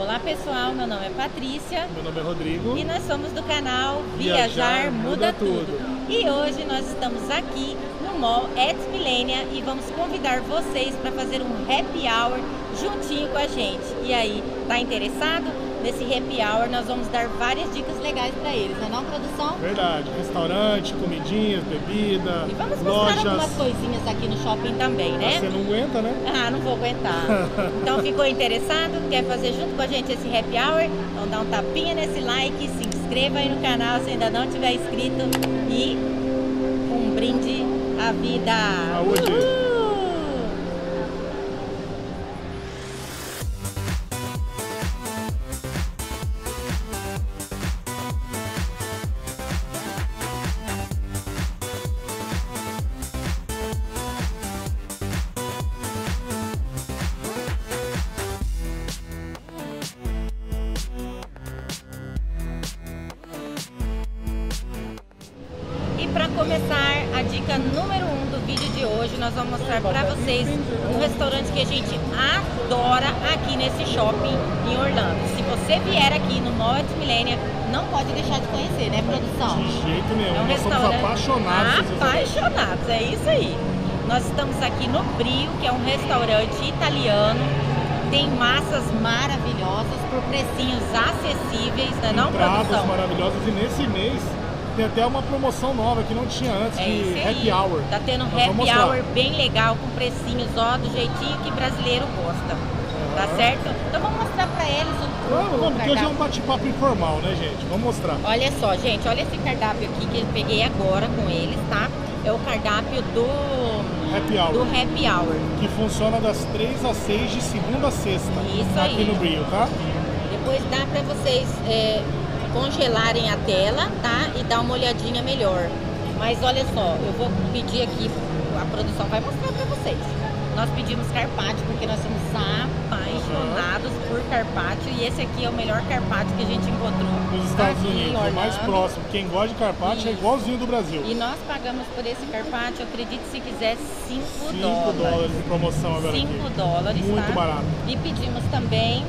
Olá pessoal, meu nome é Patrícia. Meu nome é Rodrigo. E nós somos do canal Viajar, Viajar Muda, Muda tudo. tudo. E hoje nós estamos aqui no Mall Eds Millennia e vamos convidar vocês para fazer um happy hour juntinho com a gente. E aí, tá interessado? Nesse happy hour nós vamos dar várias dicas legais para eles, não é não, produção? Verdade. Restaurante, comidinhas, bebida, E vamos mostrar lojas. algumas coisinhas aqui no shopping também, né? Você não aguenta, né? Ah, não vou aguentar. então ficou interessado? Quer fazer junto com a gente esse happy hour? Então dá um tapinha nesse like, se inscreva aí no canal se ainda não tiver inscrito e um brinde à vida. Saúde! Uhul! Millennia, não pode deixar de conhecer, né, produção? De jeito nenhum, é um nós restaurante apaixonados. Apaixonados, é isso aí. Nós estamos aqui no Brio, que é um restaurante italiano. Tem massas maravilhosas por precinhos acessíveis, né, não, Entradas produção? maravilhosas e nesse mês tem até uma promoção nova que não tinha antes, é de happy hour. Tá tendo Nós happy hour bem legal, com precinhos, ó, do jeitinho que brasileiro gosta. Uhum. Tá certo? Então vamos mostrar pra eles o Vamos, vamos, porque hoje é um bate-papo informal, né, gente? Vamos mostrar. Olha só, gente, olha esse cardápio aqui que eu peguei agora com eles, tá? É o cardápio do Happy Hour. Do Happy Hour. Que funciona das 3 às 6 de segunda a sexta. Isso aqui aí. no Brio, tá? Depois dá pra vocês é, congelarem a tela, tá? E dar uma olhadinha melhor. Mas olha só, eu vou pedir aqui, a produção vai mostrar pra vocês. Nós pedimos carpaccio porque nós somos apaixonados uhum. por carpaccio e esse aqui é o melhor carpaccio que a gente encontrou nos Estados Unidos, é mais próximo. Quem gosta de carpaccio é igualzinho do Brasil. E nós pagamos por esse carpaccio, acredite se quiser, 5 dólares. 5 dólares de promoção agora 5 dólares, Muito tá? barato. E pedimos também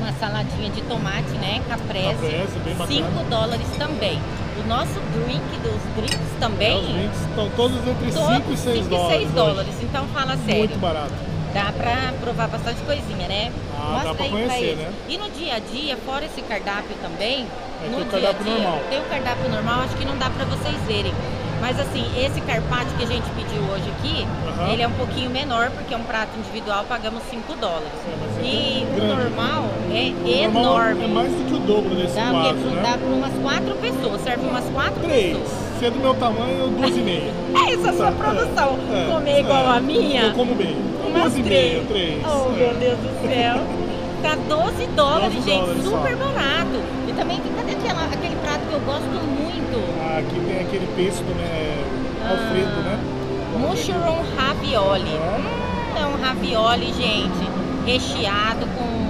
uma saladinha de tomate, né? Caprese. Caprese, bem bacana. 5 dólares também. O nosso drink, dos drinks também. É, os drinks estão todos entre 5 e 6 dólares. 6 dólares. Então fala sério. Muito barato. Dá pra provar bastante coisinha, né? Ah, Mostra dá pra conhecer, né? E no dia a dia, fora esse cardápio também, é no dia a dia, normal. tem o cardápio normal, acho que não dá pra vocês verem. Mas assim, esse carpaccio que a gente pediu hoje aqui, uhum. ele é um pouquinho menor, porque é um prato individual, pagamos 5 dólares. É, e é o normal é o enorme. Normal é mais do que o dobro desse dá, prato, né? Dá para umas 4 pessoas, serve umas 4 Três. pessoas. Se é do meu tamanho, duas e meia. é essa a sua produção. É, Comer igual a minha? Eu como bem. Umas duas e meia, três. Oh, meu Deus do céu. Tá 12 dólares, 12 gente, dólares super só. barato. E também, cadê aquela, aquele prato que eu gosto muito? Ah, aqui tem aquele pesto, né? Alfredo, né? Mushroom ravioli. É. é um ravioli, gente, recheado com.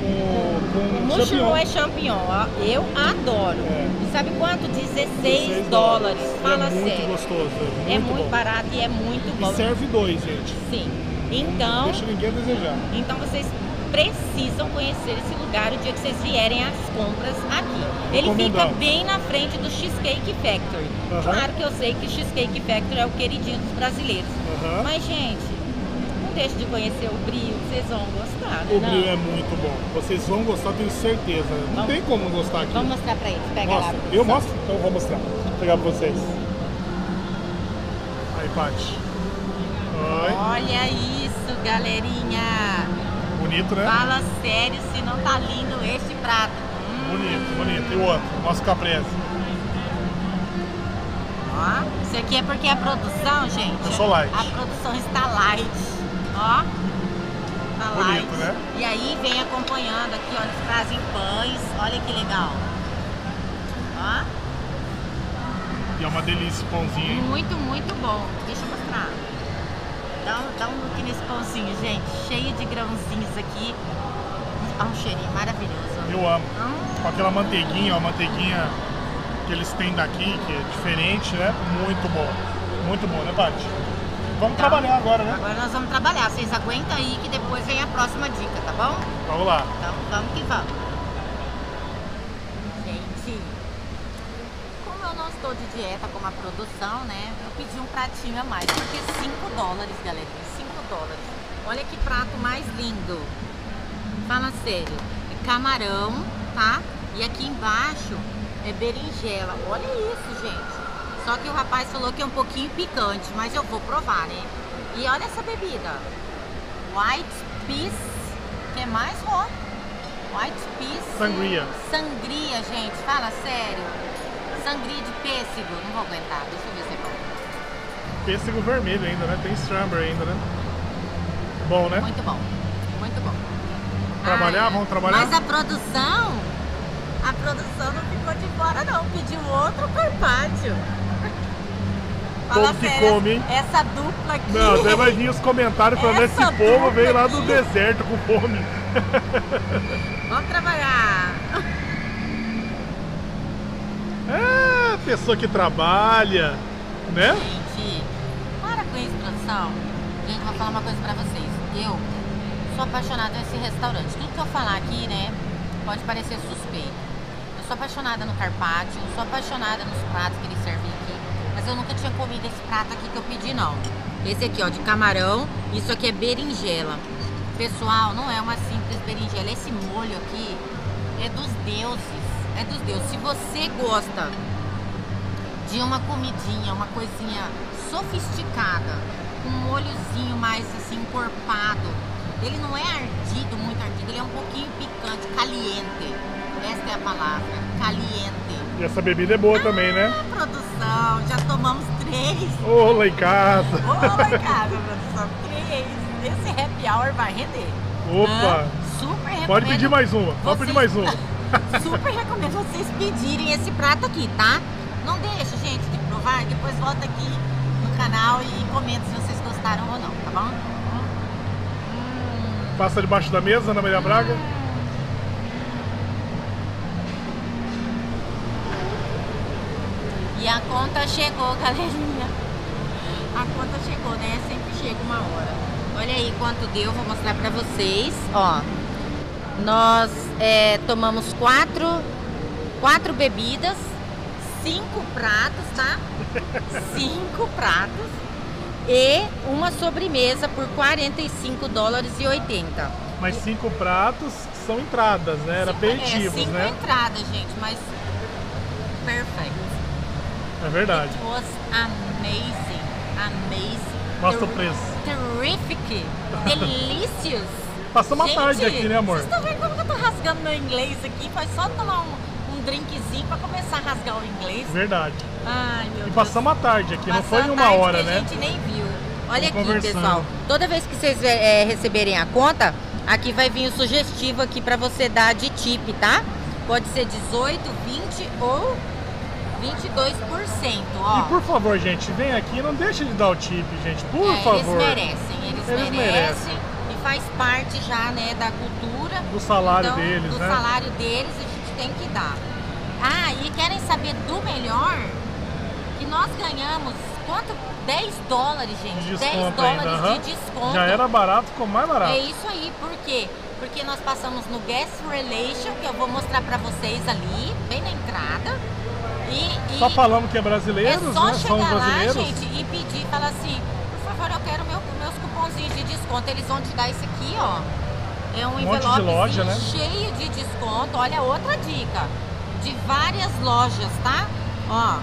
Com, com mushroom champignon. é champignon. Eu adoro. É. E sabe quanto? 16, 16 dólares. Fala é muito sério. gostoso. É muito, É muito bom. barato e é muito bom. E serve dois, gente. Sim. Não Então, deixa ninguém a desejar. então vocês precisam conhecer esse lugar o dia que vocês vierem às compras aqui. Ele fica bem na frente do Cheesecake Factory. Aham. Claro que eu sei que o Cheesecake Factory é o queridinho dos brasileiros. Aham. Mas, gente, não deixe de conhecer o Brio, vocês vão gostar, né? O não? brilho é muito bom. Vocês vão gostar, tenho certeza. Não Vamos- tem como gostar aqui. Vamos mostrar pra eles. Pega Mostra. lá. Eu mostro? Então vou mostrar. Vou pegar pra vocês. Aí, Paty. Olha isso, galerinha. Bonito, né? Fala sério se não tá lindo este prato. Hum, Bonito, bonito. E o outro? Nosso caprese. Ó, isso aqui é porque a produção, gente. Eu sou light. A produção está light. Ó. Tá light. Bonito, né? E aí vem acompanhando aqui, ó. Eles trazem pães. Olha que legal. Ó. E é uma delícia esse pãozinho, hein? Muito, muito bom. Deixa eu mostrar. Dá um, dá um look nesse pãozinho, gente. Cheio de grãozinhos aqui. Olha um cheirinho maravilhoso. Eu amo. Hum, Com aquela manteiguinha, ó, a manteiguinha que eles têm daqui, que é diferente, né? Muito bom. Muito bom, né, Paty? Vamos trabalhar agora, né? Agora nós vamos trabalhar. Vocês aguentam aí que depois vem a próxima dica, tá bom? Vamos lá. Então vamos que vamos. Gente, como eu não estou de dieta como a produção, né? Eu pedi um pratinho a mais, porque 5 dólares, galera. 5 dólares. Olha que prato mais lindo. Fala sério. É camarão, tá? E aqui embaixo é berinjela. Olha isso, gente. Só que o rapaz falou que é um pouquinho picante, mas eu vou provar, né? E olha essa bebida. White Peace. que mais, Rô? White Peace. Sangria. Sangria, gente. Fala sério. Sangria de pêssego. Não vou aguentar. Deixa eu ver se é bom. Pêssego vermelho ainda, né? Tem strawberry ainda, né? Bom, né? Muito bom. Muito bom. Trabalhar? Ah, Vamos trabalhar? Mas a produção, a produção não ficou de fora não, pediu outro carpaccio. Fala que sério, come, hein? Essa dupla aqui. Não, daí vai vir os comentários falando esse povo veio lá do aqui. deserto com fome. Vamos trabalhar. É, pessoa que trabalha, né? Gente, para com isso, produção. Gente, vou falar uma coisa pra vocês. Eu sou apaixonada nesse restaurante. Tudo que eu falar aqui, né, pode parecer suspeito. Eu sou apaixonada no carpaccio, eu sou apaixonada nos pratos que eles servem aqui. Mas eu nunca tinha comido esse prato aqui que eu pedi, não. Esse aqui, ó, de camarão. Isso aqui é berinjela. Pessoal, não é uma simples berinjela. Esse molho aqui é dos deuses. É dos deuses. Se você gosta de uma comidinha, uma coisinha sofisticada, com um molhozinho mais assim encorpado. Ele não é ardido, muito ardido, ele é um pouquinho picante, caliente. Esta é a palavra, caliente. E essa bebida é boa também, né? Ah, produção, já tomamos três. Ô, lá em casa. Oi, cara, produção, três. Esse happy hour vai render. Opa. Hã? super recomendo. Pode pedir mais uma, pode pedir mais uma. Super recomendo vocês pedirem esse prato aqui, tá? Não deixa, gente, de provar. Depois volta aqui no canal e comenta se vocês gostaram ou não, tá bom? Hum, Passa debaixo da mesa, Ana Maria Braga. E a conta chegou, galerinha. A conta chegou, né? Sempre chega uma hora. Olha aí quanto deu, vou mostrar pra vocês. Ó, nós é, tomamos quatro, quatro bebidas, cinco pratos, tá? Cinco pratos e uma sobremesa por 45 dólares e 80. Mas cinco pratos são entradas, né? Era Cinco- é, aperitivos, cinco né? entradas, gente, mas perfect. É verdade. It was amazing, amazing. Mostra o preço. Terrific, delicious. Passamos Gente, a tarde aqui, né, amor? Vocês estão vendo como que eu tô rasgando meu inglês aqui? Foi só tomar um, um drinkzinho pra começar a rasgar o inglês. Verdade. Ai, meu E Deus. passamos a tarde aqui, não foi em uma hora, que né? A gente nem viu. Olha aqui, pessoal. Toda vez que vocês é, receberem a conta, aqui vai vir o sugestivo aqui pra você dar de tip, tá? Pode ser 18, 20 ou 22%, ó. E por favor, gente, vem aqui e não deixa de dar o tip, gente. Por É, favor. Eles merecem, eles, Eles merecem, merecem. E faz parte já, né, da cultura. Do salário então, deles, do né? salário deles a gente tem que dar. Ah, e querem saber do melhor? Que nós ganhamos, quanto? 10 dólares, gente. De 10 desconto dólares ainda. de desconto. Já era barato, ficou mais barato. É isso aí, por quê? Porque nós passamos no Guest Relation, que eu vou mostrar pra vocês ali, bem na entrada. E, e Só falamos que é é brasileiros, só né? São chegar lá, brasileiros. gente, e pedir, falar assim, por favor, eu quero meu, meus cupomzinhos de desconto. Eles vão te dar esse aqui, ó. É um Um de envelope loja, né? cheio de desconto. Olha, outra dica. De várias lojas, tá? Ó,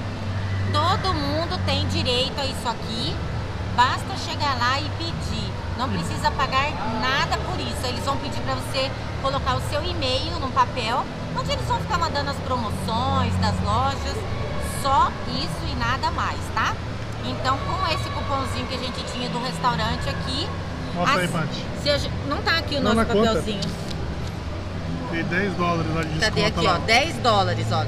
todo mundo tem direito a isso aqui. Basta chegar lá e pedir. Não precisa pagar nada por isso. Eles vão pedir para você colocar o seu e-mail num papel, onde eles vão ficar mandando as promoções das lojas. Só isso e nada mais, tá? Então, com esse cupomzinho que a gente tinha do restaurante aqui. Mostra aí, as- Paty. se a gente- não tá aqui o Não, nosso na conta. Tem 10 dólares lá de desconto Cadê aqui, lá. ó? 10 dólares, ó.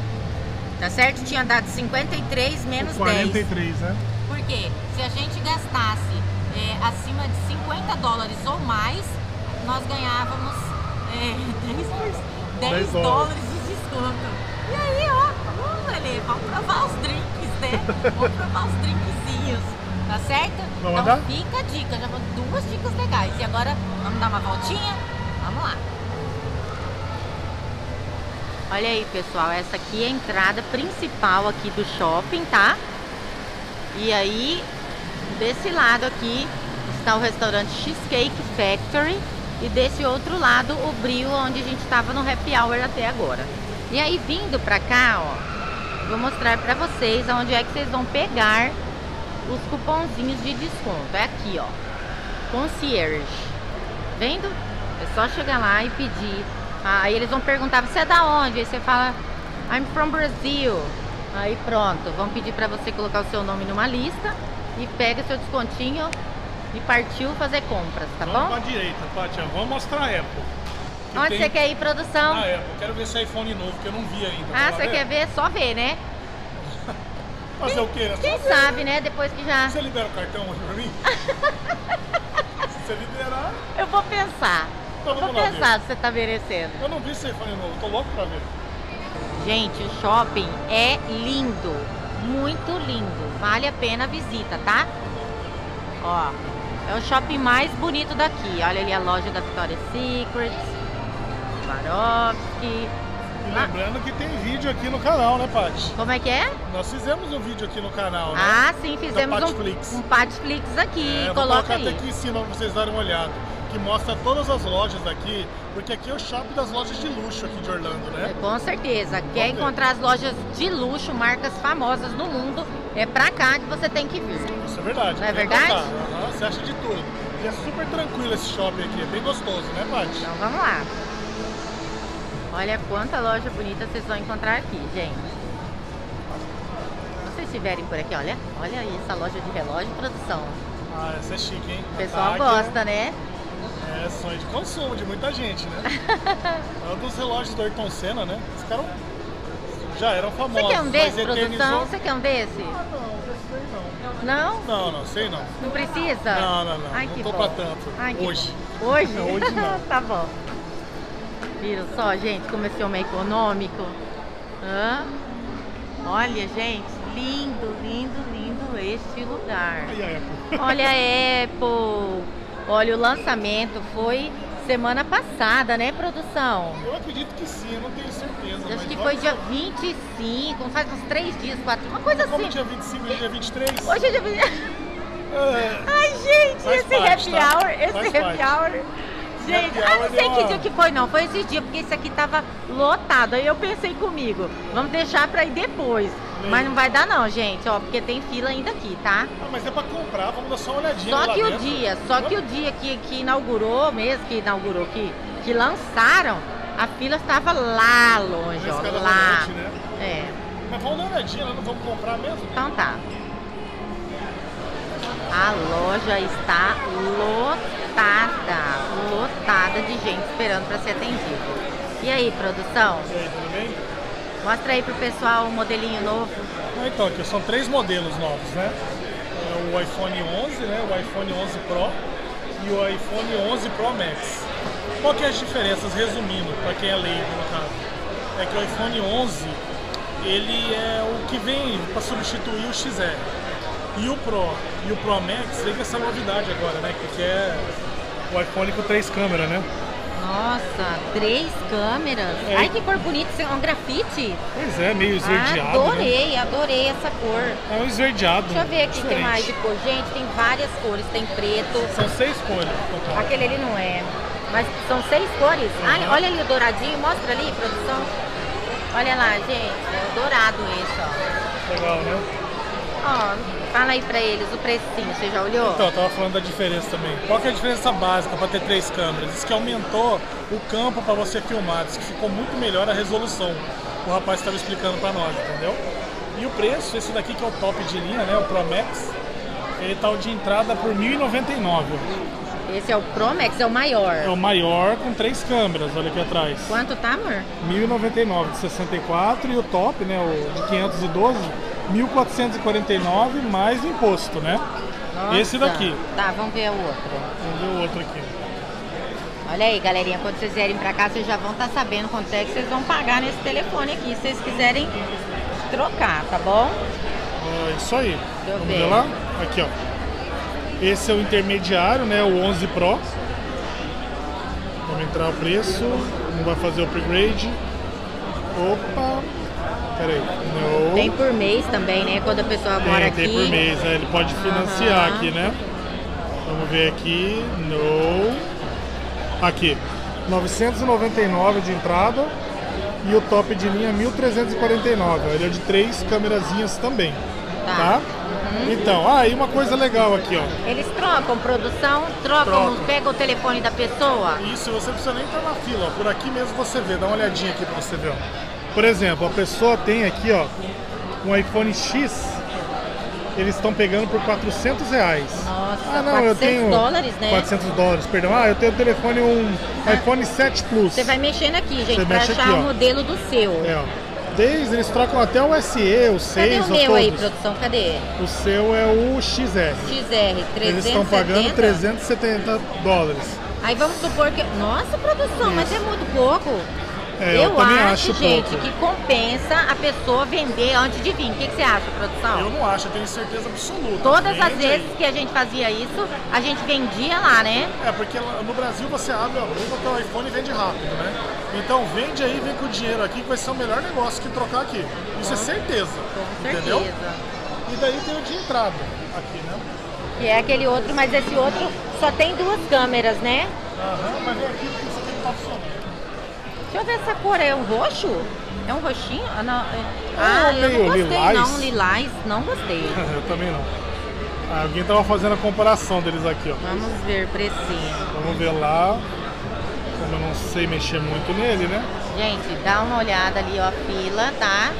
Tá certo? Tinha dado 53 menos 10. 43, né? Porque se a gente gastasse é, acima de 50 dólares ou mais, nós ganhávamos é, 10, por- 10 10 dólares dólares. de desconto. E aí, ó, vamos, Lelê, vamos provar os drinks, né? vamos provar os drinkzinhos. Tá certo? Vamos então andar? fica a dica, já vou duas dicas legais. E agora vamos dar uma voltinha? Vamos lá. Olha aí, pessoal, essa aqui é a entrada principal aqui do shopping, tá? E aí, desse lado aqui está o restaurante Cheesecake Factory e desse outro lado o Brio, onde a gente estava no happy hour até agora. E aí, vindo pra cá, ó, vou mostrar pra vocês onde é que vocês vão pegar os cupomzinhos de desconto. É aqui, ó, concierge. Vendo? É só chegar lá e pedir. Aí eles vão perguntar, você é da onde? Aí você fala, I'm from Brazil. Aí pronto, vão pedir pra você colocar o seu nome numa lista e pega seu descontinho e partiu fazer compras, tá Vamos bom? pra direita, Pátia. Vamos mostrar a Apple. Que Onde tem- você quer ir, produção? A Apple. Quero ver esse iPhone novo, que eu não vi ainda. Ah, Vamos você lá quer ver? Só ver, né? Fazer o quê? É Quem ver. sabe, né? Depois que já... Você libera o cartão hoje pra mim? Se você liberar, Eu vou pensar. Vamos lá pensar se você tá merecendo. eu não vi esse iPhone novo. Tô louco pra ver. Gente, o shopping é lindo. Muito lindo. Vale a pena a visita, tá? Ó, é o shopping mais bonito daqui. Olha ali a loja da Victoria's Secret. Swarovski. E Ah. lembrando que tem vídeo aqui no canal, né, Paty? Como é que é? Nós fizemos um vídeo aqui no canal, né? Ah, sim, fizemos um, um Patflix aqui. É, eu vou Coloca colocar até aí. aqui em cima pra vocês darem uma olhada. Que mostra todas as lojas aqui, porque aqui é o shopping das lojas de luxo aqui de Orlando, né? Com certeza. Quer ver. encontrar as lojas de luxo, marcas famosas no mundo, é pra cá que você tem que vir. Isso é verdade. Não é verdade? Aham, você acha de tudo. E é super tranquilo esse shopping aqui, é bem gostoso, né, Paty? Então vamos lá. Olha quanta loja bonita vocês vão encontrar aqui, gente. Se vocês estiverem por aqui, olha, olha aí essa loja de relógio produção. Ah, essa é chique, hein? O pessoal Tag, gosta, né? É sonho de consumo de muita gente, né? é um dos relógios do Ayrton Senna, né? Os caras já eram Você famosos. quer um desse, produção? eternizou- Você quer um desse? Ah, não, desse daí não. Não? Não, não, sei não. Não precisa? Não, não, não. Ai, não tô bom. pra tanto. Ai, Hoje. bom. Hoje? Não, hoje não. tá bom. Viram só, gente, como esse homem é econômico? Hã? Olha, gente, lindo, lindo, lindo este lugar. A Apple. Olha a Apple. Olha, o lançamento foi semana passada, né, produção? Eu acredito que sim, eu não tenho certeza. Acho que foi dia 25, faz uns 3 dias, 4, uma coisa Como assim. dia 25 e dia 23? Hoje é dia 20... É, Ai, gente, esse parte, happy tá? hour, esse Faz happy parte. hour. Gente, ah, não sei deu que dia que foi, não. Foi esse dia, porque esse aqui tava lotado. Aí eu pensei comigo, vamos deixar pra ir depois. Mas não vai dar não, gente, ó, porque tem fila ainda aqui, tá? ah, mas é pra comprar, vamos dar só uma olhadinha Só que o dentro. dia, só que o dia que, que inaugurou mesmo, que inaugurou, que, que lançaram, a fila estava lá longe, ó, lá. né? É, Mas vamos dar uma olhadinha, não vamos comprar mesmo? então tá. A loja está lotada, lotada de gente esperando para ser atendido. E aí, produção? E aí, tudo bem? Mostra aí pro pessoal o modelinho novo. Ah, Então, aqui são três modelos novos, né? É o iPhone 11, né? O iPhone 11 Pro e o iPhone 11 Pro Max. Qual que é as diferenças, resumindo, para quem é leigo no caso? É que o iPhone 11, ele é o que vem para substituir o XR. E o Pro e o Pro Max vem com essa novidade agora, né? Que é o iPhone com três câmeras, né? Nossa, três câmeras. É. Ai, que cor bonita, é um grafite. Pois é, meio esverdeado, né? adorei, adorei essa cor. É um esverdeado. Deixa eu ver aqui diferente. mais de cor. Gente, tem várias cores. Tem preto. São seis cores total. Aquele ali não é. Mas são seis cores. Ai, Uhum. olha ali o douradinho. Mostra ali, produção. Olha lá, gente. É dourado esse, ó. Legal, né? Ó, fala aí pra eles o precinho. Você já olhou? Então, eu tava falando da diferença também. Qual que é a diferença básica para ter três câmeras? Diz que aumentou o campo para você filmar, diz que ficou muito melhor a resolução. O rapaz estava explicando para nós, entendeu? E o preço, esse daqui que é o top de linha, né, o Pro Max, ele tá o de entrada por R$ 1.099. Esse é o Pro Max, é o maior. É o maior com três câmeras, olha aqui atrás. Quanto tá, amor? 1.099 de 64 e o top, né, o de 512, 1.449 mais imposto, né? Nossa. Esse daqui. Tá, vamos ver o outro. Vamos ver o outro aqui. Olha aí, galerinha, quando vocês vierem pra cá, vocês já vão estar sabendo quanto é que vocês vão pagar nesse telefone aqui, se vocês quiserem trocar, tá bom? É isso aí. Deixa eu Vamos ver. ver lá? Aqui, ó. Esse é o intermediário, né? O 11 Pro. Vamos entrar o preço. Não vai fazer o upgrade. Opa! Peraí. No. Tem por mês também, né? Quando a pessoa mora Tem, aqui. tem por mês, né? Ele pode financiar Aham. aqui, né? Vamos ver aqui. No. Aqui. 999 de entrada. E o top de linha 1349. Ele é de três câmerazinhas também. Tá. Tá? Então, ah, e uma coisa legal aqui, ó. Eles trocam produção, trocam, Trocam. pega o telefone da pessoa. Isso, você precisa nem estar na fila, ó. Por aqui mesmo você vê, dá uma olhadinha aqui pra você ver, ó. Por exemplo, a pessoa tem aqui, ó, um iPhone X, eles estão pegando por 400 reais. Nossa, ah, não, eu 400 tenho dólares, né? 400 dólares, perdão. Ah, eu tenho o telefone, um iPhone 7 Plus. Você vai mexendo aqui, gente, mexe achar aqui, o modelo do seu. É, ó. Desde eles trocam até o SE, o 6, Cadê o meu aí, todos. produção? Cadê? O seu é o XR. XR, 370. Eles estão pagando 370 dólares. Aí vamos supor que. Nossa, produção, mas é muito pouco. É, eu, também acho, acho gente, pouco. que compensa a pessoa vender antes de vir. O que, que você acha, produção? Eu não acho, eu tenho certeza absoluta. Todas as Vende aí. vezes que a gente fazia isso, a gente vendia lá, né? É, porque no Brasil você abre a boca, o iPhone e vende rápido, né? Então vende aí, vem com o dinheiro aqui, que vai ser o melhor negócio que trocar aqui. Isso é certeza. Com Entendeu? certeza. E daí tem o de entrada aqui, né? Que é aquele outro, mas esse outro só tem duas câmeras, né? Aham, mas vem aqui porque Deixa eu ver essa cor, é um roxo? É um roxinho? Ah, não. é- Ah, Ah, eu não gostei lilás. não, lilás, não gostei. Eu também não. Ah, alguém tava fazendo a comparação deles aqui, ó. Vamos ver precinho. Vamos ver lá. Como eu não sei mexer muito nele, né? Gente, dá uma olhada ali, ó, a fila, tá?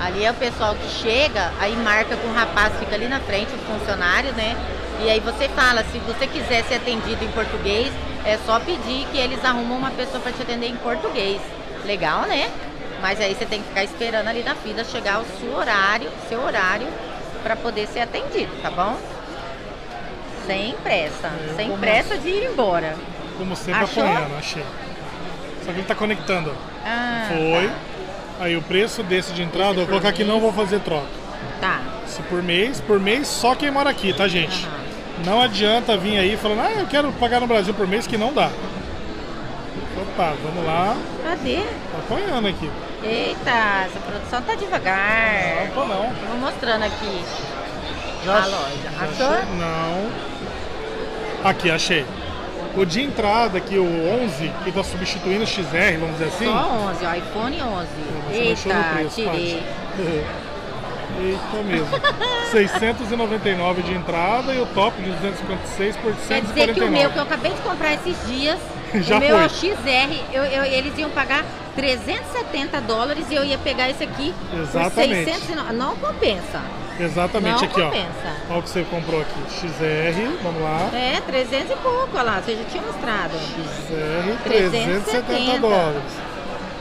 Ali é o pessoal que chega, aí marca com o rapaz, fica ali na frente, o funcionário, né? E aí você fala, se você quiser ser atendido em português, é só pedir que eles arrumam uma pessoa para te atender em português. Legal, né? Mas aí você tem que ficar esperando ali na fila chegar o seu horário, seu horário, para poder ser atendido, tá bom? Sem pressa, Eu sem pressa de ir embora. Como sempre Achou? apanhando, achei. Só que ele tá conectando. Ah, Foi. Aí o preço desse de entrada, eu vou colocar aqui mês. não vou fazer troca. Tá. Se por mês, por mês só quem mora aqui, tá gente? Aham. Não adianta vir aí falando, ah, eu quero pagar no Brasil por mês, que não dá. Opa, vamos lá. Cadê? Tá apanhando aqui. Eita, essa produção tá devagar. Não. Eu vou mostrando aqui. Já A loja. Achou? achei? Não. Aqui, achei. O de entrada aqui, o 11, que tá substituindo o XR, vamos dizer assim. Só 11, ó, iPhone 11. Você mexeu no Eita, preço, tirei. Eita mesmo. 699 de entrada e o top de 256 por Quer dizer que o 149. meu, que eu acabei de comprar esses dias, Já o meu é foi. XR, eu- eu- eles iam pagar 370 dólares e eu ia pegar esse aqui Exatamente. por 609. Não compensa. Exatamente Não aqui, ó. compensa. Olha o que você comprou aqui. XR, vamos lá. É, 300 e pouco, olha lá, você já tinha mostrado. XR, 370 370 dólares.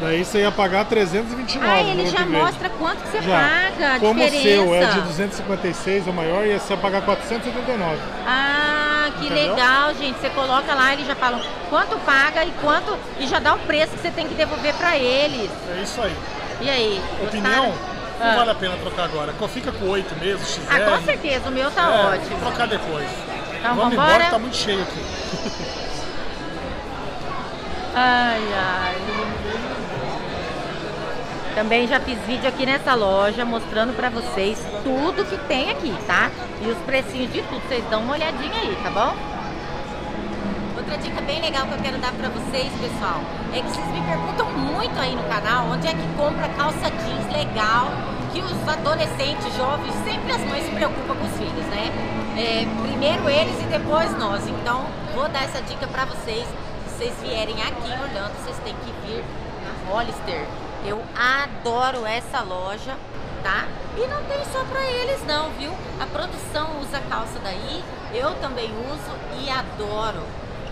Daí você ia pagar 329 Ah, ele já mostra quanto que você Já. paga, a Como o diferença. seu é de 256, o maior, ia ser pagar 479. Ah, que Entendeu? legal, gente. Você coloca lá, eles já falam quanto paga e quanto e já dá o preço que você tem que devolver pra eles. É isso aí. E aí? Opinião? gostaram? Não Ah. vale a pena trocar agora. Fica com 8 mesmo, XR. Ah, com certeza, o meu tá É, ótimo. trocar depois. Então vamos embora que tá muito cheio aqui. Ai, ai. Também já fiz vídeo aqui nessa loja mostrando pra vocês tudo que tem aqui, tá? E os precinhos de tudo. Vocês dão uma olhadinha aí, tá bom? Outra dica bem legal que eu quero dar pra vocês, pessoal, é que vocês me perguntam muito aí no canal onde é que compra calça jeans legal, que os adolescentes, jovens, sempre as mães se preocupam com os filhos, né? É, primeiro eles e depois nós. Então, vou dar essa dica pra vocês. Se vocês vierem aqui em Orlando, vocês têm que vir na Hollister. Adoro essa loja, tá? E não tem só pra eles não, viu? A produção usa calça daí, eu também uso e adoro.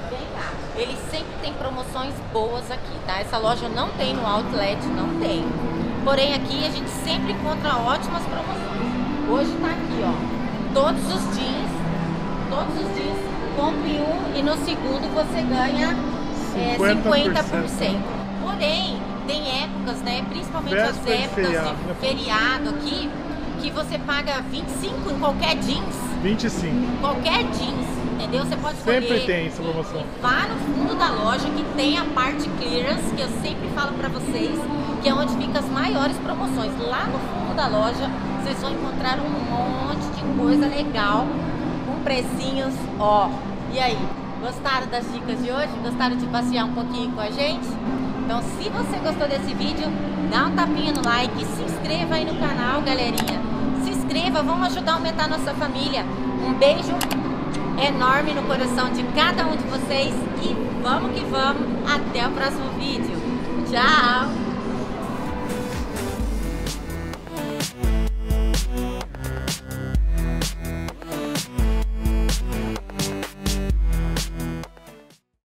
Vem cá. Eles sempre têm promoções boas aqui, tá? Essa loja não tem no outlet, não tem. Porém, aqui a gente sempre encontra ótimas promoções. Hoje tá aqui, ó. Todos os jeans, todos os jeans, compre um e no segundo você ganha é, 50%. 50%. Porém, tem épocas, né? Principalmente as Véspera de épocas feriado, de feriado aqui, que você paga 25 em qualquer jeans 25. Qualquer jeans, entendeu? Você pode escolher. Sempre tem essa promoção. Vá no fundo da loja que tem a parte clearance, que eu sempre falo pra vocês, que é onde ficam as maiores promoções. Lá no fundo da loja, vocês vão encontrar um monte de coisa legal, com precinhos, ó. E aí, gostaram das dicas de hoje? Gostaram de passear um pouquinho com a gente? Então, se você gostou desse vídeo, dá um tapinha no like, se inscreva aí no canal, galerinha. Se inscreva, vamos ajudar a aumentar a nossa família. Um beijo enorme no coração de cada um de vocês e vamos que vamos. Até o próximo vídeo. Tchau!